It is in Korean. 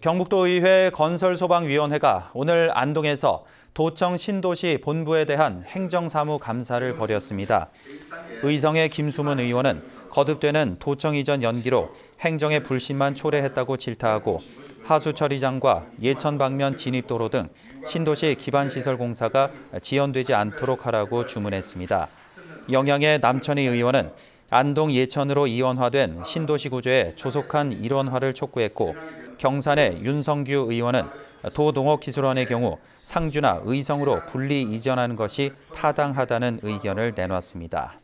경북도의회 건설소방위원회가 오늘 안동에서 도청 신도시 본부에 대한 행정사무 감사를 벌였습니다. 의성의 김수문 의원은 거듭되는 도청 이전 연기로 행정의 불신만 초래했다고 질타하고 하수 처리장과 예천 방면 진입도로 등 신도시 기반 시설 공사가 지연되지 않도록 하라고 주문했습니다. 영양의 남천희 의원은 안동 예천으로 이원화된 신도시 구조의 조속한 일원화를 촉구했고 경산의 윤성규 의원은 도농업기술원의 경우 상주나 의성으로 분리 이전하는 것이 타당하다는 의견을 내놨습니다.